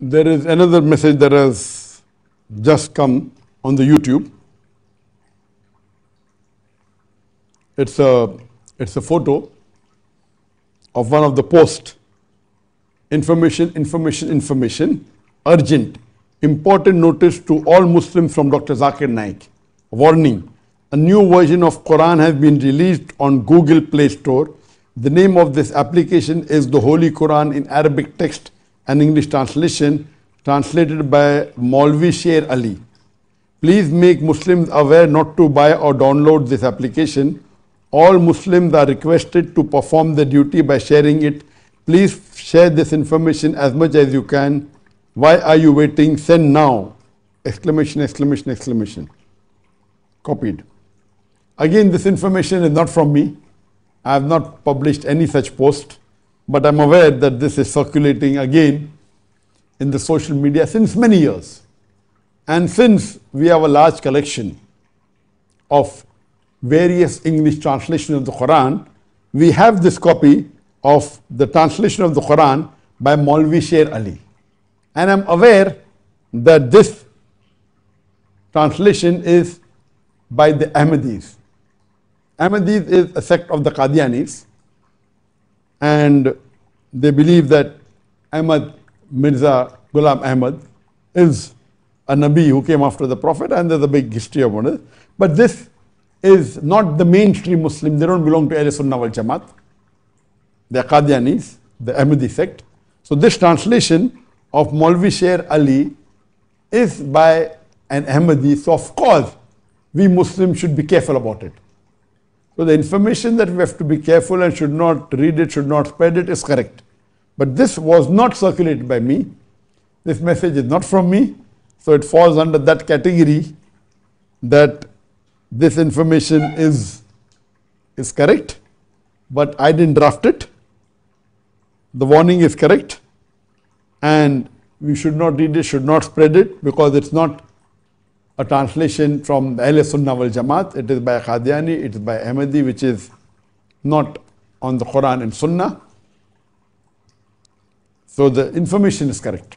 there is another message that has just come on the YouTube. It's a, it's a photo of one of the posts. Information, information, information, urgent, important notice to all Muslims from Dr. Zakir Naik. Warning, a new version of Quran has been released on Google Play Store. The name of this application is the Holy Quran in Arabic text and English translation, translated by Maulvi Sher Ali. Please make Muslims aware not to buy or download this application. All Muslims are requested to perform the duty by sharing it. Please share this information as much as you can. Why are you waiting? Send now! Exclamation, exclamation, exclamation. Copied. Again, this information is not from me. I have not published any such post, but I'm aware that this is circulating again in the social media since many years. And since we have a large collection of various English translations of the Quran, we have this copy of the translation of the Quran by Maulvi Sher Ali. And I'm aware that this translation is by the Ahmadis. Ahmadis is a sect of the Qadianis, and they believe that Ahmad Mirza Ghulam Ahmad is a Nabi who came after the Prophet, and there's a big history of it. But this is not the mainstream Muslim, they don't belong to Ahl Sunnah wal Jamaat. They're Qadianis, the Ahmadi sect. So this translation of Maulvi Sher Ali is by an Ahmadi. So of course, we Muslims should be careful about it. So the information that we have to be careful and should not read it, should not spread it is correct. But this was not circulated by me. This message is not from me. So it falls under that category that this information is, is correct, but I didn't draft it. The warning is correct, and we should not read it, should not spread it because it's not a translation from Ahl Sunnah wal Jamaat. It is by Qadiani, it is by Ahmadi, which is not on the Quran and Sunnah. So the information is correct.